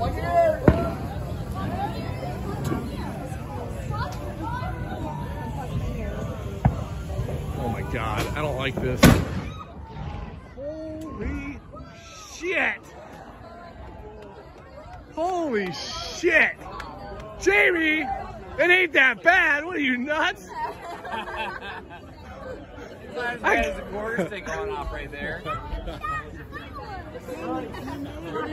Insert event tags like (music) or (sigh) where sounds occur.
Oh my god, I don't like this. Holy shit! Holy shit! Jamie! It ain't that bad! What are you nuts? There's a quarter stick on off right there. (laughs)